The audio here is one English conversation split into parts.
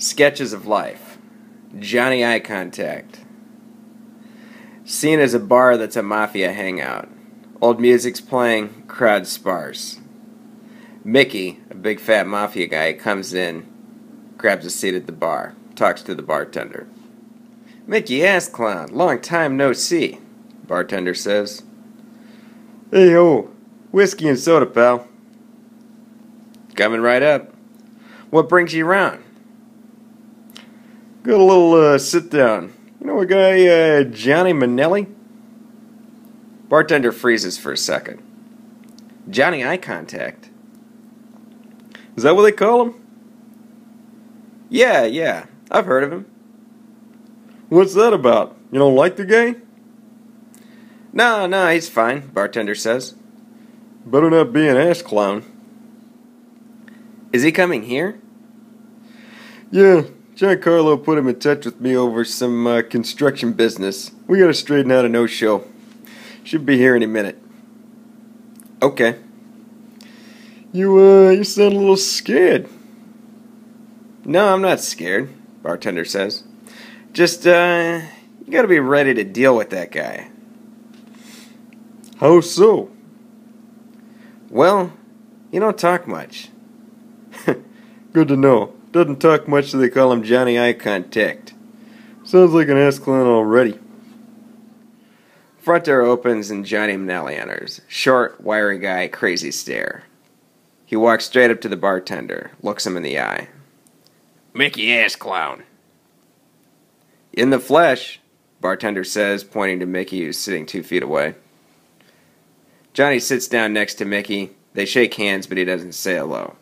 Sketches of Life. Johnny Eye Contact. Seen as a bar that's a mafia hangout. Old music's playing, crowd sparse. Mickey, a big fat mafia guy, comes in, grabs a seat at the bar, talks to the bartender. Mickey Ass Clown, long time no see, bartender says. Hey ho, whiskey and soda, pal. Coming right up. What brings you round? Got a little uh, sit down. You know a guy, uh, Johnny Manelli? Bartender freezes for a second. Johnny Eye Contact. Is that what they call him? Yeah, yeah, I've heard of him. What's that about? You don't like the guy? No, no, he's fine, bartender says. Better not be an ass clown. Is he coming here? Yeah, Giancarlo put him in touch with me over some uh, construction business. We gotta straighten out a no-show. Should be here any minute. Okay. You, uh, you sound a little scared. No, I'm not scared, bartender says. Just, uh, you gotta be ready to deal with that guy. How so? Well, you don't talk much. Good to know. Doesn't talk much, so they call him Johnny Eye Contact. Sounds like an ass clown already. Front door opens and Johnny Manelli enters. Short, wiry guy, crazy stare. He walks straight up to the bartender, looks him in the eye. Mickey ass clown. In the flesh, bartender says, pointing to Mickey who's sitting two feet away. Johnny sits down next to Mickey. They shake hands, but he doesn't say hello.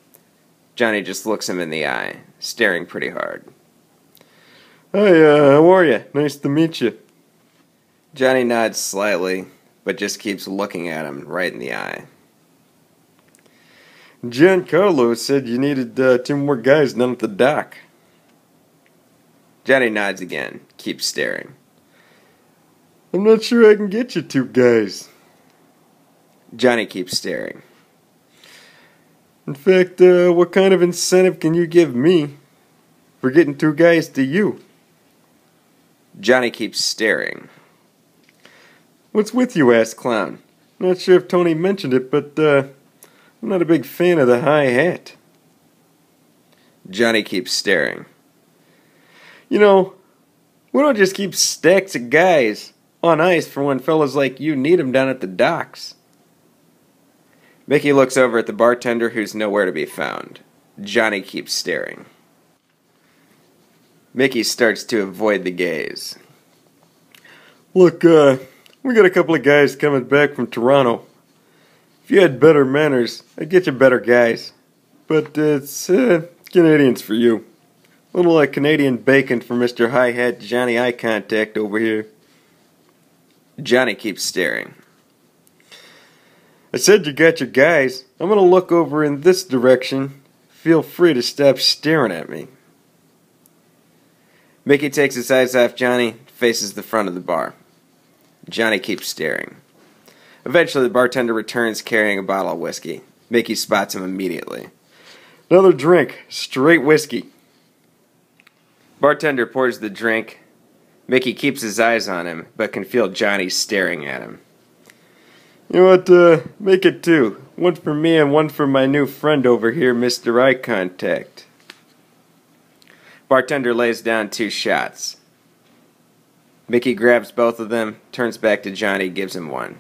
Johnny just looks him in the eye, staring pretty hard. Hi, uh, how are you? Nice to meet you. Johnny nods slightly, but just keeps looking at him right in the eye. Giancarlo said you needed uh, two more guys down at the dock. Johnny nods again, keeps staring. I'm not sure I can get you two guys. Johnny keeps staring. In fact, uh, what kind of incentive can you give me for getting two guys to you? Johnny keeps staring. What's with you, ass clown? Not sure if Tony mentioned it, but uh, I'm not a big fan of the high hat. Johnny keeps staring. You know, we don't just keep stacks of guys on ice for when fellas like you need 'em down at the docks. Mickey looks over at the bartender who's nowhere to be found. Johnny keeps staring. Mickey starts to avoid the gaze. Look, uh, we got a couple of guys coming back from Toronto. If you had better manners, I'd get you better guys. But it's uh, Canadians for you. A little like Canadian bacon for Mr. High Hat Johnny Eye Contact over here. Johnny keeps staring. I said you got your guys. I'm gonna look over in this direction. Feel free to stop staring at me. Mickey takes his eyes off Johnny, faces the front of the bar. Johnny keeps staring. Eventually, the bartender returns carrying a bottle of whiskey. Mickey spots him immediately. Another drink, straight whiskey. Bartender pours the drink. Mickey keeps his eyes on him, but can feel Johnny staring at him. You know what, uh, make it two. One for me and one for my new friend over here, Mr. Eye Contact. Bartender lays down two shots. Mickey grabs both of them, turns back to Johnny, gives him one.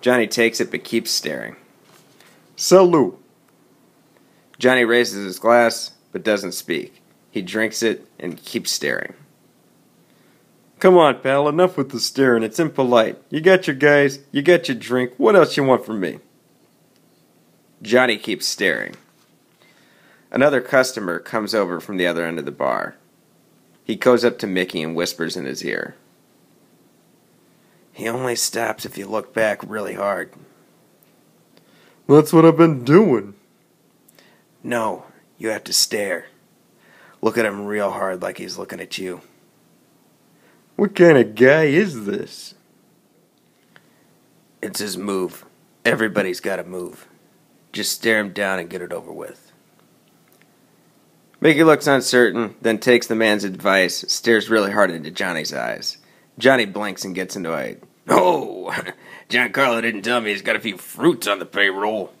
Johnny takes it but keeps staring. Salute. Johnny raises his glass but doesn't speak. He drinks it and keeps staring. Come on, pal, enough with the staring. It's impolite. You got your guys, you got your drink. What else you want from me? Johnny keeps staring. Another customer comes over from the other end of the bar. He goes up to Mickey and whispers in his ear. He only stops if you look back really hard. That's what I've been doing. No, you have to stare. Look at him real hard like he's looking at you. What kind of guy is this? It's his move. Everybody's got to move. Just stare him down and get it over with. Mickey looks uncertain, then takes the man's advice, stares really hard into Johnny's eyes. Johnny blinks and gets annoyed. Oh, Giancarlo didn't tell me he's got a few fruits on the payroll.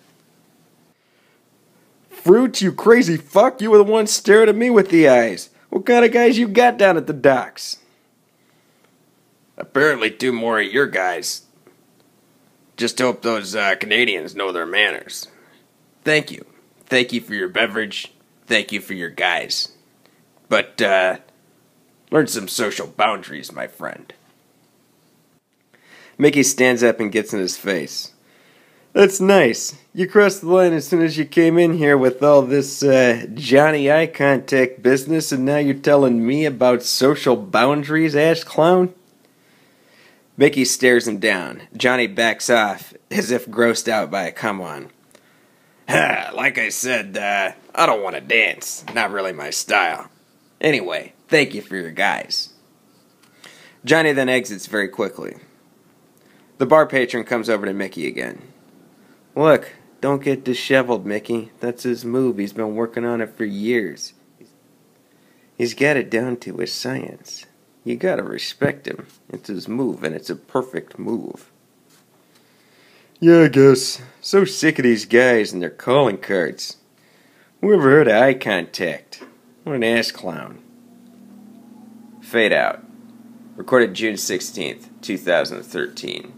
Fruits, you crazy fuck? You were the one staring at me with the eyes. What kind of guys you got down at the docks? Apparently, two more of your guys. Just hope those uh, Canadians know their manners. Thank you. Thank you for your beverage. Thank you for your guys. But, uh, learn some social boundaries, my friend. Mickey stands up and gets in his face. That's nice. You crossed the line as soon as you came in here with all this uh, Johnny eye contact business, and now you're telling me about social boundaries, ass clown? Mickey stares him down. Johnny backs off, as if grossed out by a come on. like I said, uh, I don't want to dance. Not really my style. Anyway, thank you for your guys. Johnny then exits very quickly. The bar patron comes over to Mickey again. Look, don't get disheveled, Mickey. That's his move. He's been working on it for years. He's got it down to a science. You gotta respect him. It's his move, and it's a perfect move. Yeah, I guess. So sick of these guys and their calling cards. Whoever heard of eye contact? What an ass clown. Fade out. Recorded June 16th, 2013.